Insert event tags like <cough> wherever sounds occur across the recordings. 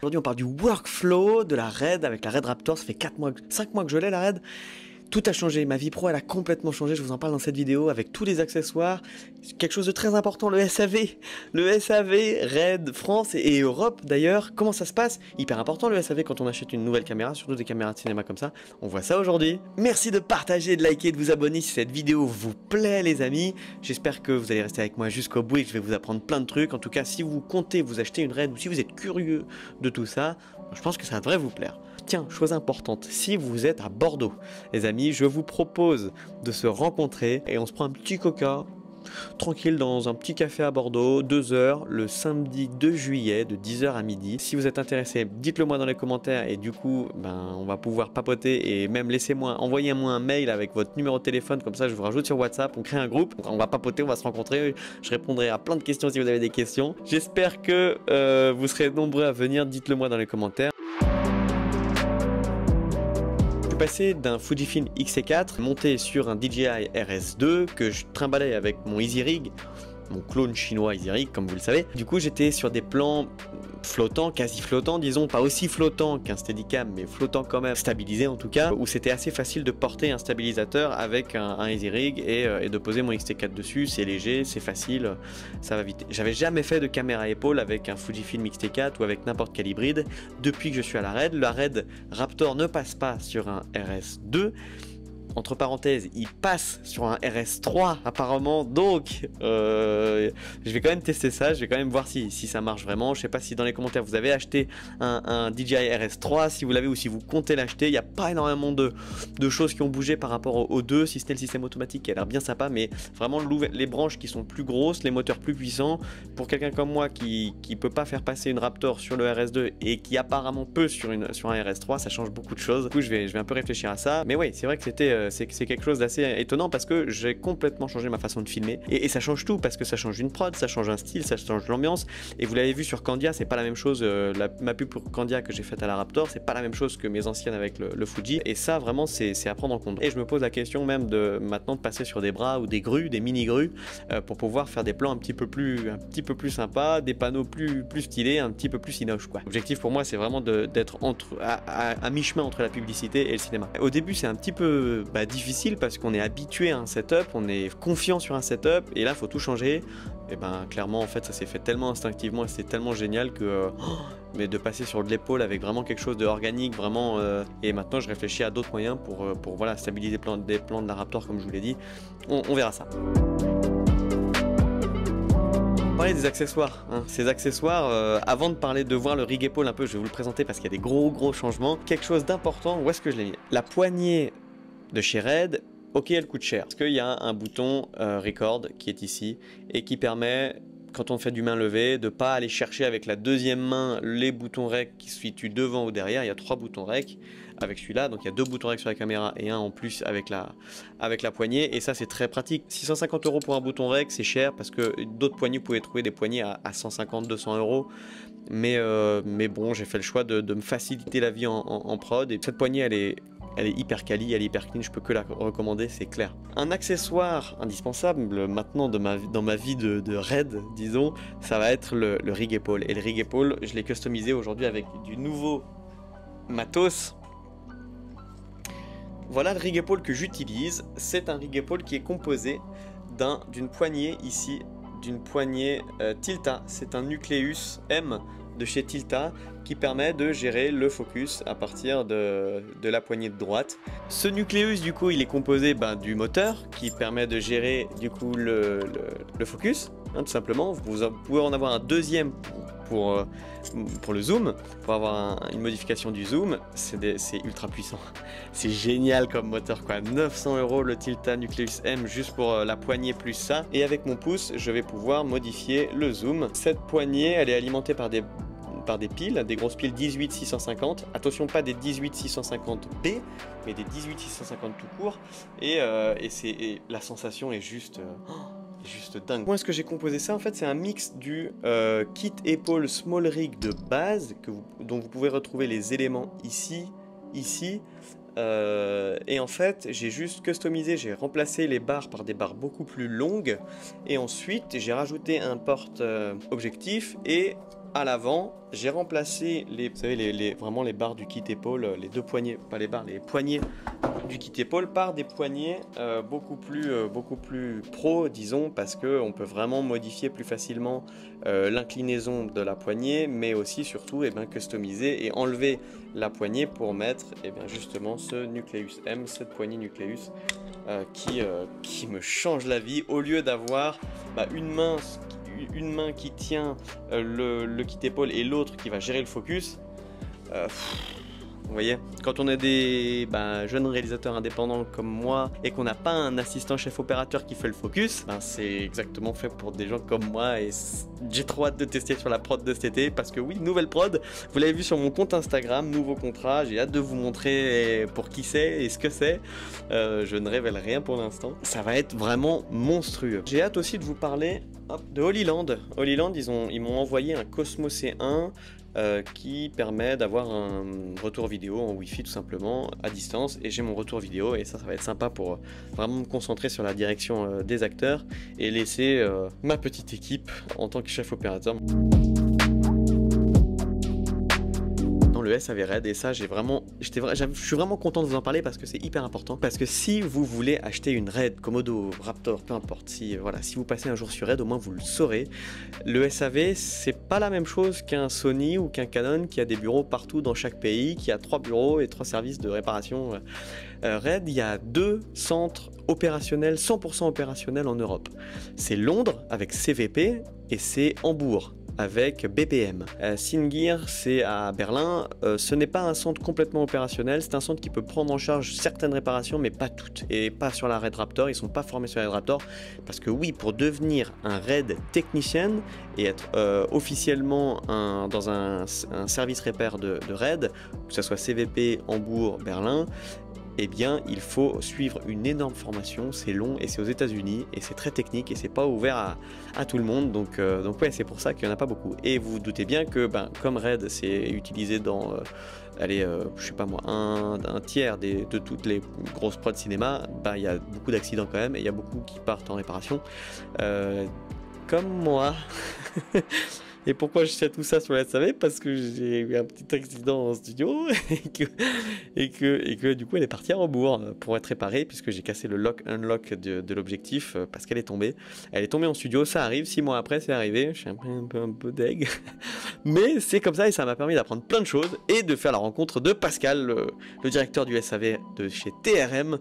Aujourd'hui, on parle du workflow de la RAID avec la RAID Raptor. Ça fait 4 mois, 5 mois que je l'ai, la RAID. Tout a changé, ma vie pro elle a complètement changé, je vous en parle dans cette vidéo avec tous les accessoires, quelque chose de très important, le SAV, le SAV, RAID, France et Europe d'ailleurs, comment ça se passe? Hyper important le SAV quand on achète une nouvelle caméra, surtout des caméras de cinéma comme ça, on voit ça aujourd'hui. Merci de partager, de liker, de vous abonner si cette vidéo vous plaît les amis, j'espère que vous allez rester avec moi jusqu'au bout et que je vais vous apprendre plein de trucs, en tout cas si vous comptez vous acheter une RAID ou si vous êtes curieux de tout ça, je pense que ça devrait vous plaire. Tiens, chose importante, si vous êtes à Bordeaux, les amis, je vous propose de se rencontrer et on se prend un petit coca tranquille dans un petit café à Bordeaux, 2 heures, le samedi 2 juillet de 10h à midi. Si vous êtes intéressé, dites-le moi dans les commentaires et du coup, ben, on va pouvoir papoter et même laissez-moi, envoyez-moi un mail avec votre numéro de téléphone, comme ça je vous rajoute sur WhatsApp, on crée un groupe, on va papoter, on va se rencontrer, je répondrai à plein de questions si vous avez des questions. J'espère que euh, vous serez nombreux à venir, dites-le moi dans les commentaires passé d'un Fujifilm X4 monté sur un DJI RS2 que je trimballais avec mon EasyRig, mon clone chinois EasyRig comme vous le savez. Du coup j'étais sur des plans flottant, quasi flottant, disons, pas aussi flottant qu'un Steadicam, mais flottant quand même, stabilisé en tout cas, où c'était assez facile de porter un stabilisateur avec un, Easy Rig euh, et, de poser mon X-T4 dessus, c'est léger, c'est facile, ça va vite. J'avais jamais fait de caméra épaule avec un Fujifilm X-T4 ou avec n'importe quel hybride depuis que je suis à la RAID. La RAID Raptor ne passe pas sur un RS2, entre parenthèses, il passe sur un RS3 apparemment, donc euh, je vais quand même tester ça, je vais quand même voir si, ça marche vraiment. Je sais pas si dans les commentaires vous avez acheté un, DJI RS3, si vous l'avez ou si vous comptez l'acheter. Il n'y a pas énormément de, choses qui ont bougé par rapport aux deux, si c'était le système automatique qui a l'air bien sympa, mais vraiment les branches qui sont plus grosses, les moteurs plus puissants. Pour quelqu'un comme moi qui ne peut pas faire passer une Raptor sur le RS2 et qui apparemment peut sur, une, sur un RS3, ça change beaucoup de choses. Du coup, je vais, je vais un peu réfléchir à ça. Mais oui, c'est vrai que c'était euh, c'est quelque chose d'assez étonnant parce que j'ai complètement changé ma façon de filmer. Et, ça change tout parce que ça change une prod, ça change un style, ça change l'ambiance. Et vous l'avez vu sur Candia, c'est pas la même chose. Euh, la, ma pub pour Candia que j'ai faite à la Raptor, c'est pas la même chose que mes anciennes avec le, Fuji. Et ça, vraiment, c'est à prendre en compte. Et je me pose la question même de maintenant de passer sur des bras ou des grues, des mini grues, euh, pour pouvoir faire des plans un petit peu plus, un petit peu plus sympas, des panneaux plus, plus stylés, un petit peu plus inoche quoi. L'objectif pour moi, c'est vraiment d'être entre à, mi-chemin entre la publicité et le cinéma. Au début, c'est un petit peu difficile parce qu'on est habitué à un setup, on est confiant sur un setup et là faut tout changer. Et ben clairement en fait ça s'est fait tellement instinctivement et c'est tellement génial que euh, mais de passer sur de l'épaule avec vraiment quelque chose de organique vraiment euh, et maintenant je réfléchis à d'autres moyens pour, euh, pour voilà stabiliser des plans, de la Raptor comme je vous l'ai dit. On, verra ça parler des accessoires. Hein. Ces accessoires, avant de parler de voir le rig épaule un peu, je vais vous le présenter parce qu'il y a des gros gros changements. Quelque chose d'important, où est-ce que je l'ai mis? La poignée de chez Red, ok elle coûte cher, parce qu'il y a un bouton euh, record qui est ici et qui permet quand on fait du main levée, de pas aller chercher avec la deuxième main les boutons rec qui se situent devant ou derrière. Il y a trois boutons rec avec celui-là, donc il y a deux boutons rec sur la caméra et un en plus avec la, avec la poignée. Et ça, c'est très pratique. 650 euros pour un bouton rec, c'est cher parce que d'autres poignées, vous pouvez trouver des poignées à, 150-200 euros. Mais, euh, mais bon, j'ai fait le choix de, me faciliter la vie en, en prod. Et cette poignée, elle est elle est hyper quali, elle est hyper clean, je peux que la recommander, c'est clair. Un accessoire indispensable maintenant dans ma vie de, raid, disons, ça va être le, rig épaule. Et le rig épaule, je l'ai customisé aujourd'hui avec du nouveau matos. Voilà le rig épaule que j'utilise. C'est un rig épaule qui est composé d'une poignée ici, d'une poignée euh, Tilta. C'est un Nucleus M de chez Tilta qui permet de gérer le focus à partir de, la poignée de droite. Ce nucléus du coup il est composé ben, du moteur qui permet de gérer du coup le, focus hein, tout simplement. Vous, pouvez en avoir un deuxième pour, euh, pour le zoom, pour avoir une modification du zoom, c'est ultra puissant. <laughs> C'est génial comme moteur quoi. 900 euros le Tilta Nucleus M juste pour euh, la poignée plus ça. Et avec mon pouce, je vais pouvoir modifier le zoom. Cette poignée, elle est alimentée par des par des piles, des grosses piles 18650. Attention, pas des 18650B, mais des 18650 tout court. Et, euh, et, la sensation est juste... Euh, juste dingue. Moi, est-ce que j'ai composé ça En fait, c'est un mix du euh, kit épaule small rig de base, que dont vous pouvez retrouver les éléments ici, ici. et en fait, j'ai juste customisé, j'ai remplacé les barres par des barres beaucoup plus longues. Et ensuite, j'ai rajouté un porte objectif et à l'avant, j'ai remplacé les, les, vraiment les barres du kit épaule, les deux poignées, pas les barres, les poignées du kit épaule par des poignées euh, beaucoup plus euh, beaucoup plus pro, disons, parce que on peut vraiment modifier plus facilement euh, l'inclinaison de la poignée, mais aussi surtout et eh bien, customiser et enlever la poignée pour mettre et eh bien, justement ce nucléus M, cette poignée nucléus qui, qui me change la vie. Au lieu d'avoir bah, une main une main qui tient le, le kit épaule et l'autre qui va gérer le focus. Vous voyez Quand on est des ben, jeunes réalisateurs indépendants comme moi et qu'on n'a pas un assistant chef opérateur qui fait le focus, ben, c'est exactement fait pour des gens comme moi et j'ai trop hâte de tester sur la prod de cet été parce que oui, nouvelle prod, vous l'avez vu sur mon compte Instagram, nouveau contrat, j'ai hâte de vous montrer pour qui c'est et ce que c'est. Euh, je ne révèle rien pour l'instant. Ça va être vraiment monstrueux. J'ai hâte aussi de vous parler de Holyland. Holyland, ils m'ont envoyé un Cosmo C1 euh, qui permet d'avoir un retour vidéo en Wi-Fi tout simplement à distance et j'ai mon retour vidéo et ça ça va être sympa pour euh, vraiment me concentrer sur la direction euh, des acteurs et laisser ma petite équipe en tant que chef opérateur le SAV Red et ça j'ai vraiment je suis vraiment content de vous en parler parce que c'est hyper important. Parce que si vous voulez acheter une Red Komodo Raptor peu importe si voilà si vous passez un jour sur Red au moins vous le saurez. Le SAV c'est pas la même chose qu'un Sony ou qu'un Canon qui a des bureaux partout dans chaque pays qui a trois bureaux et trois services de réparation euh, Red il y a deux centres opérationnels 100% opérationnels en Europe. C'est Londres avec CVP et c'est Hambourg avec BPM. Euh, Singir, c'est à Berlin. Euh, ce n'est pas un centre complètement opérationnel, c'est un centre qui peut prendre en charge certaines réparations, mais pas toutes. Et pas sur la Red Raptor, ils sont pas formés sur la Red Raptor. Parce que oui, pour devenir un Red technicien et être euh, officiellement dans un, service repair de, de Red, que ce soit CVP, Hambourg, Berlin, eh bien, il faut suivre une énorme formation. C'est long et c'est aux États-Unis et c'est très technique et c'est pas ouvert à, tout le monde. Donc, euh, donc ouais, c'est pour ça qu'il n'y en a pas beaucoup. Et vous vous doutez bien que, ben, comme Red, c'est utilisé dans, euh, allez, euh, je sais pas moi, un, tiers de toutes les grosses prods de cinéma, ben, il y a beaucoup d'accidents quand même et il y a beaucoup qui partent en réparation. comme moi. <laughs> Et pourquoi je sais tout ça sur la SAV Parce que j'ai eu un petit accident en studio <laughs> et que, et que, et que du coup elle est partie à rebours pour être réparée puisque j'ai cassé le lock-unlock de, de l'objectif euh, parce qu'elle est tombée. Elle est tombée en studio, ça arrive, six mois après c'est arrivé, je suis un peu, un peu, un deg. <laughs> Mais c'est comme ça et ça m'a permis d'apprendre plein de choses et de faire la rencontre de Pascal, le, le directeur du SAV de chez TRM,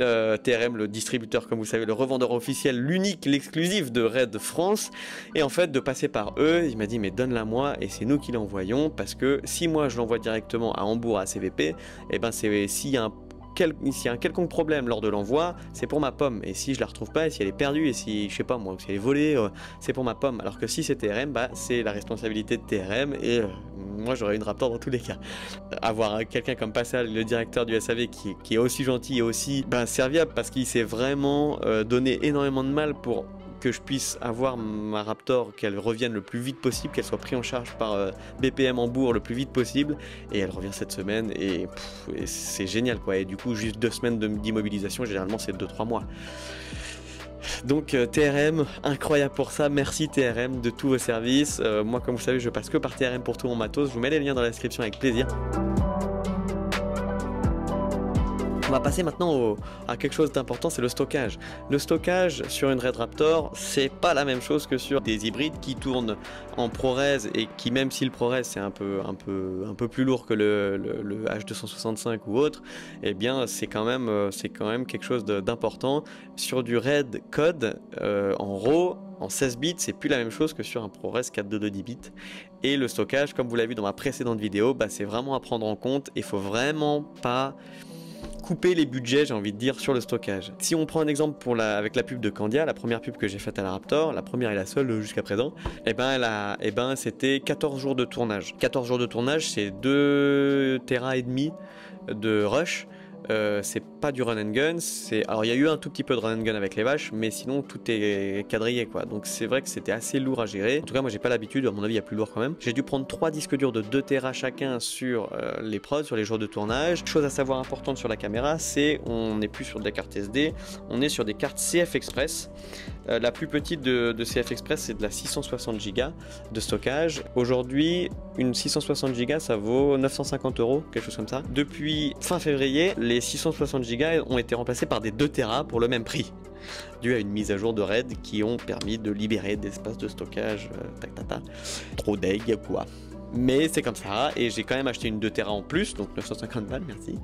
euh, TRM, le distributeur, comme vous savez, le revendeur officiel, l'unique, l'exclusif de Red France. Et en fait, de passer par eux, il m'a dit, mais donne-la moi, et c'est nous qui l'envoyons, parce que si moi je l'envoie directement à Hambourg, à CVP, et eh ben c'est s'il y a un a un quelconque problème lors de l'envoi, c'est pour ma pomme. Et si je la retrouve pas, et si elle est perdue, et si, je sais pas moi, si elle est volée, euh, c'est pour ma pomme. Alors que si c'est TRM, bah, c'est la responsabilité de TRM, et euh, moi j'aurais une Raptor dans tous les cas. Avoir quelqu'un comme Pascal, le directeur du SAV, qui, est aussi gentil et aussi bah, serviable, parce qu'il s'est vraiment euh, donné énormément de mal pour que je puisse avoir ma Raptor, qu'elle revienne le plus vite possible, qu'elle soit prise en charge par euh, BPM Hambourg le plus vite possible. Et elle revient cette semaine et, c'est génial quoi. Et du coup, juste deux semaines d'immobilisation, généralement c'est 2-3 mois. Donc euh, TRM, incroyable pour ça, merci TRM de tous vos services. Euh, moi comme vous savez je passe que par TRM pour tout mon matos, je vous mets les liens dans la description avec plaisir. On va passer maintenant à quelque chose d'important, c'est le stockage. Le stockage sur une Red Raptor, c'est pas la même chose que sur des hybrides qui tournent en ProRes et qui, même si le ProRes c'est un peu, plus lourd que le, H265 ou autre, eh bien c'est quand, même, euh, quand même quelque chose d'important. Sur du Red Code euh, en RAW, en 16 bits, c'est plus la même chose que sur un ProRes 422 bits. Et le stockage, comme vous l'avez vu dans ma précédente vidéo, bah, c'est vraiment à prendre en compte. Il faut vraiment pas couper les budgets, j'ai envie de dire, sur le stockage. Si on prend un exemple avec la pub de Candia, la première pub que j'ai faite à la Raptor, la première et la seule jusqu'à présent, eh ben, eh ben, c'était 14 jours de tournage. 14 jours de tournage, c'est 2 Tera et demi de rush. Euh, c'est pas du run and gun. Alors il y a eu un tout petit peu de run and gun avec les vaches, mais sinon tout est quadrillé quoi. Donc c'est vrai que c'était assez lourd à gérer. En tout cas moi j'ai pas l'habitude. À mon avis il y a plus lourd quand même. J'ai dû prendre trois disques durs de 2 Tera chacun sur euh, les prods, sur les jours de tournage. Chose à savoir importante sur la caméra, c'est on n'est plus sur des cartes SD, on est sur des cartes CF Express. Euh, la plus petite de, de CF Express c'est de la 660 Go de stockage. Aujourd'hui une 660 Go ça vaut 950 euros, quelque chose comme ça. Depuis fin février, les 660 Go ont été remplacés par des 2 Tera pour le même prix, dû à une mise à jour de RAID qui ont permis de libérer des espaces de stockage, euh, trop d'eg quoi. Mais c'est comme ça, et j'ai quand même acheté une 2 Tera en plus, donc 950 balles, merci.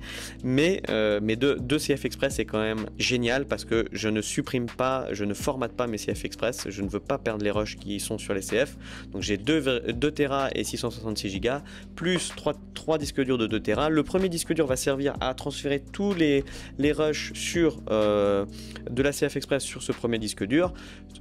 Mais euh, mes deux, CF Express c'est quand même génial parce que je ne supprime pas, je ne formate pas mes CF Express, je ne veux pas perdre les rushs qui sont sur les CF. Donc j'ai 2, 2 Tera et 666 Go, plus 3, 3, disques durs de 2 Tera. Le premier disque dur va servir à transférer tous les, les rushs sur, euh, de la CF Express sur ce premier disque dur.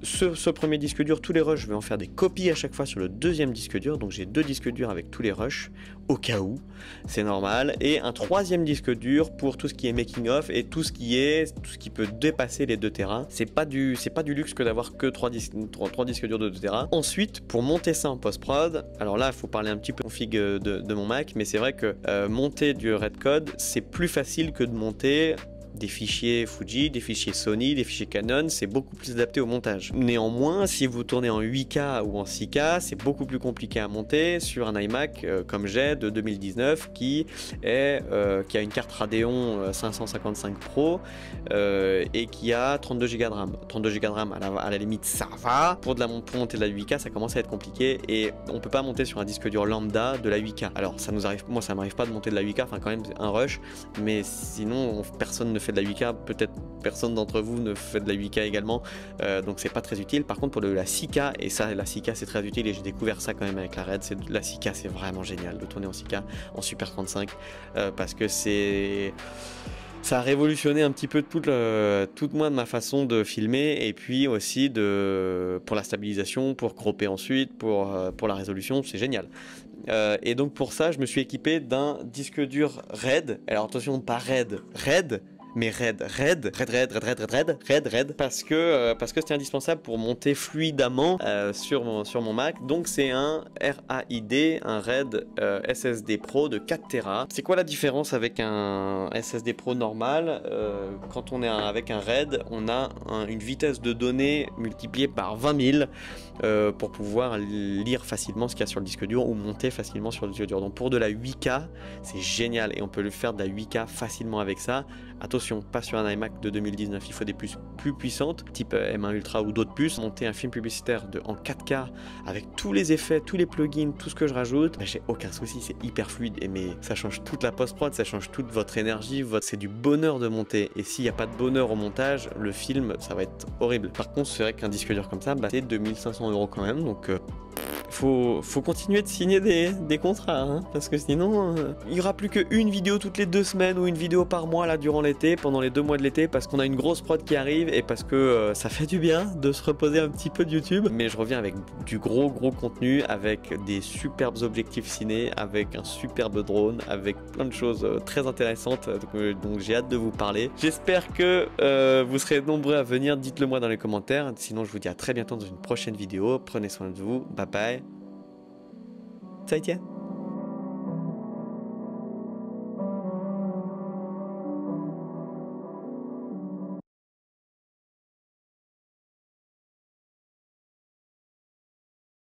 Ce, ce premier disque dur, tous les rushs, je vais en faire des copies à chaque fois sur le deuxième disque dur. Donc j'ai deux disques durs avec tous les rushs au cas où, c'est normal. Et un troisième disque dur pour tout ce qui est making of et tout ce qui est tout ce qui peut dépasser les 2 Tera. C'est pas du c'est pas du luxe que d'avoir que 3 disques, 3, disques durs de 2 Tera. Ensuite, pour monter ça en post prod, alors là, il faut parler un petit peu config de, de mon Mac, mais c'est vrai que euh, monter du Red Code, c'est plus facile que de monter des fichiers Fuji, des fichiers Sony, des fichiers Canon, c'est beaucoup plus adapté au montage. Néanmoins, si vous tournez en 8K ou en 6K, c'est beaucoup plus compliqué à monter sur un iMac euh, comme j'ai de 2019 qui, est, euh, qui a une carte Radeon 555 euh, Pro et qui a 32 Go de RAM. 32 Go de RAM, à la, limite, ça va. Pour, de la, pour monter de la 8K, ça commence à être compliqué et on peut pas monter sur un disque dur lambda de la 8K. Alors, ça nous arrive, moi, ça m'arrive pas de monter de la 8K, enfin, quand même, un rush, mais sinon, personne ne fait de la 8K, peut-être personne d'entre vous ne fait de la 8K également, euh, donc c'est pas très utile. Par contre, pour la 6K, et ça, la 6K c'est très utile, et j'ai découvert ça quand même avec la Red, c'est la 6K c'est vraiment génial de tourner en 6K, en Super 35, euh, parce que c'est ça a révolutionné un petit peu toute, toute moi de ma façon de filmer et puis aussi de, pour la stabilisation, pour cropper ensuite, pour, euh, pour la résolution, c'est génial. Et donc pour ça, je me suis équipé d'un disque dur RAID. Alors attention, pas RAID, RAID, mais RAID, RAID, RAID, RAID, RAID, RAID, RAID, RAID, RAID, parce que euh, parce que c'est indispensable pour monter fluidement euh, sur mon sur mon Mac. Donc c'est un RAID, un RAID euh, SSD Pro de 4 Tera. C'est quoi la différence avec un SSD Pro normal Quand on est avec un RAID, on a une vitesse de données multipliée par 20 000 pour pouvoir lire facilement ce qu'il y a sur le disque dur ou monter facilement sur le disque dur. Donc pour de la 8K, c'est génial et on peut le faire de la 8K facilement avec ça. Attention, pas sur un iMac de 2019, il faut des puces plus puissantes, type euh, M1 Ultra ou d'autres puces. Monter un film publicitaire de, en 4K avec tous les effets, tous les plugins, tout ce que je rajoute, ben, j'ai aucun souci, c'est hyper fluide. Et mais ça change toute la post-prod, ça change toute votre énergie, c'est du bonheur de monter. Et s'il n'y a pas de bonheur au montage, le film, ça va être horrible. Par contre, c'est vrai qu'un disque dur comme ça, bah, c'est 2500 euros quand même, donc... Euh, faut, faut continuer de signer des, contrats, hein, parce que sinon, euh, il y aura plus qu'une vidéo toutes les deux semaines ou une vidéo par mois là durant l'été, pendant les deux mois de l'été, parce qu'on a une grosse prod qui arrive et parce que euh, ça fait du bien de se reposer un petit peu de YouTube. Mais je reviens avec du gros gros contenu, avec des superbes objectifs ciné, avec un superbe drone, avec plein de choses euh, très intéressantes, donc, j'ai hâte de vous parler. J'espère que vous serez nombreux à venir, dites-le moi dans les commentaires. Sinon, je vous dis à très bientôt dans une prochaine vidéo. Prenez soin de vous, bye bye. 再见。